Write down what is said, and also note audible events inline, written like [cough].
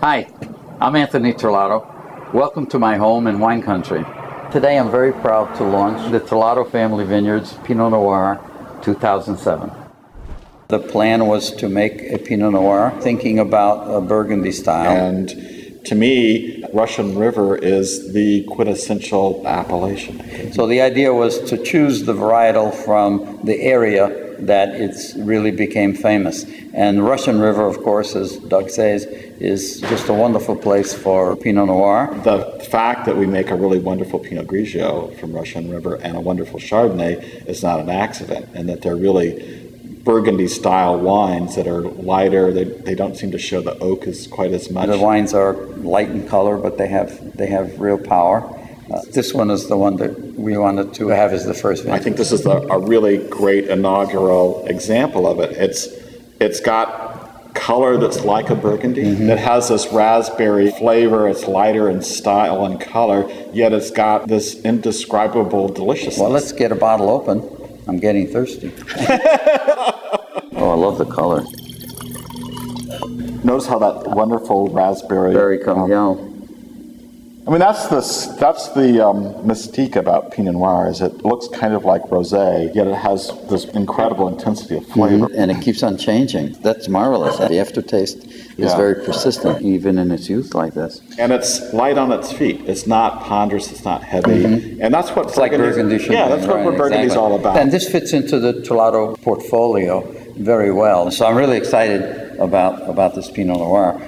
Hi, I'm Anthony Terlato. Welcome to my home in wine country. Today I'm very proud to launch the Terlato Family Vineyards Pinot Noir 2007. The plan was to make a Pinot Noir thinking about a Burgundy style. And to me, Russian River is the quintessential appellation. So the idea was to choose the varietal from the area that it's really became famous. And Russian River, of course, as Doug says, is just a wonderful place for Pinot Noir. The fact that we make a really wonderful Pinot Grigio from Russian River and a wonderful Chardonnay is not an accident, and that they're really Burgundy style wines that are lighter. They, they don't seem to show the oak as quite as much. The wines are light in color, but they have they have real power. Uh, this one is the one that we wanted to have as the first I think this is a, a really great inaugural example of it. It's it's got color that's like a burgundy. Mm-hmm. It has this raspberry flavor. It's lighter in style and color, yet it's got this indescribable deliciousness. Well, let's get a bottle open. I'm getting thirsty. [laughs] oh, I love the color. Notice how that wonderful raspberry. Very come, yeah. I mean, that's the that's the um, mystique about Pinot Noir is it looks kind of like rosé, yet it has this incredible intensity of flavor, and it keeps on changing. That's marvelous. The aftertaste is Yeah. very persistent, even in its youth like this. and it's light on its feet. It's not ponderous. It's not heavy, and that's what Mm-hmm. It's like Burgundy Yeah, that's what right, Burgundy's exactly. all about. And this fits into the Terlato portfolio very well. So I'm really excited about about this Pinot Noir.